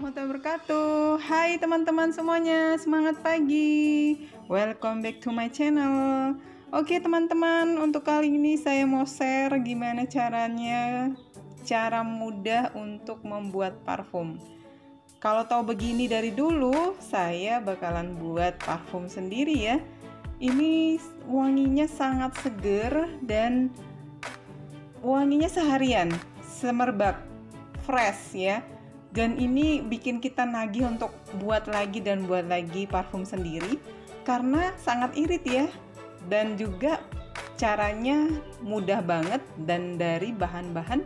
warahmatullahi wabarakatuh. Hai teman-teman semuanya, semangat pagi. Welcome back to my channel. Oke teman-teman, untuk kali ini saya mau share gimana caranya Cara mudah untuk membuat parfum. Kalau tahu begini dari dulu, saya bakalan buat parfum sendiri ya. Ini wanginya sangat seger dan wanginya seharian, semerbak, fresh ya dan ini bikin kita nagih untuk buat lagi dan buat lagi parfum sendiri karena sangat irit ya. Dan juga caranya mudah banget dan dari bahan-bahan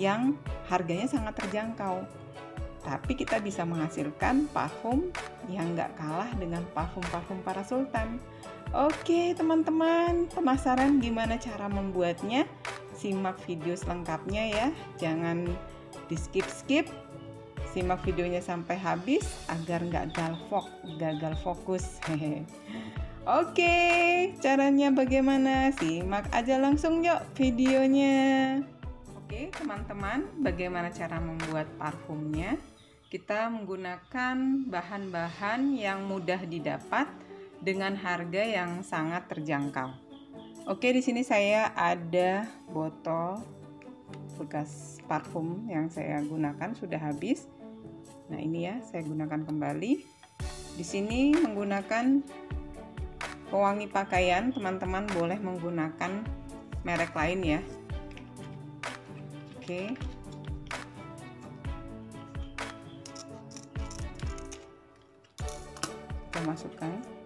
yang harganya sangat terjangkau. Tapi kita bisa menghasilkan parfum yang nggak kalah dengan parfum-parfum para sultan. Oke teman-teman penasaran gimana cara membuatnya? Simak video selengkapnya ya. Jangan di skip-skip simak videonya sampai habis agar nggak galvok gagal fokus hehe oke caranya bagaimana? Simak aja langsung yuk videonya. Oke teman-teman bagaimana cara membuat parfumnya? Kita menggunakan bahan-bahan yang mudah didapat dengan harga yang sangat terjangkau. Oke di sini saya ada botol bekas parfum yang saya gunakan sudah habis Nah, ini ya, saya gunakan kembali. Di sini menggunakan pewangi pakaian, teman-teman boleh menggunakan merek lain ya. Oke. Kita masukkan.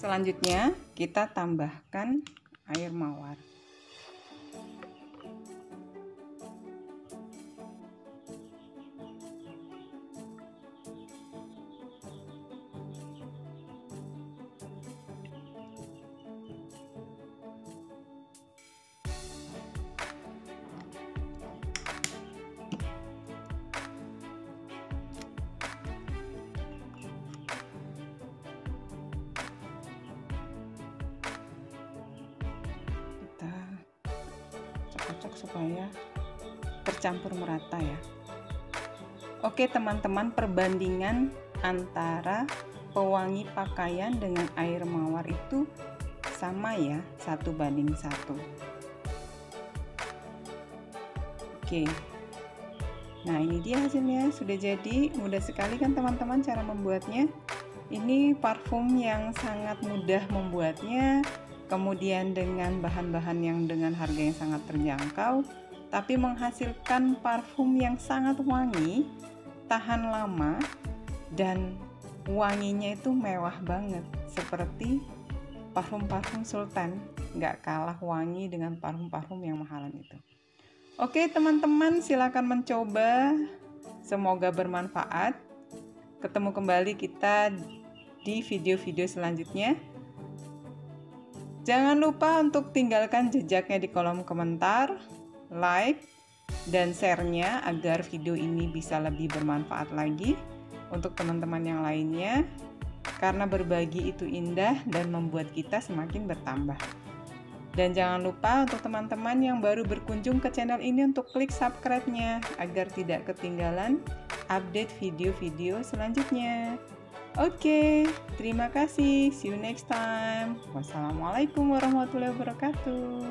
Selanjutnya kita tambahkan air mawar. Kocok supaya tercampur merata ya. Oke teman-teman perbandingan antara pewangi pakaian dengan air mawar itu sama ya satu banding satu. Oke. Nah ini dia hasilnya sudah jadi. Mudah sekali kan teman-teman cara membuatnya? Ini parfum yang sangat mudah membuatnya kemudian dengan bahan-bahan yang dengan harga yang sangat terjangkau, tapi menghasilkan parfum yang sangat wangi, tahan lama, dan wanginya itu mewah banget, seperti parfum-parfum Sultan, nggak kalah wangi dengan parfum-parfum yang mahalan itu. Oke teman-teman silahkan mencoba, semoga bermanfaat. Ketemu kembali kita di video-video selanjutnya. Jangan lupa untuk tinggalkan jejaknya di kolom komentar, like, dan share-nya agar video ini bisa lebih bermanfaat lagi untuk teman-teman yang lainnya karena berbagi itu indah dan membuat kita semakin bertambah. Dan jangan lupa untuk teman-teman yang baru berkunjung ke channel ini untuk klik subscribe-nya agar tidak ketinggalan update video-video selanjutnya. Oke, terima kasih. See you next time. Wassalamualaikum warahmatullahi wabarakatuh.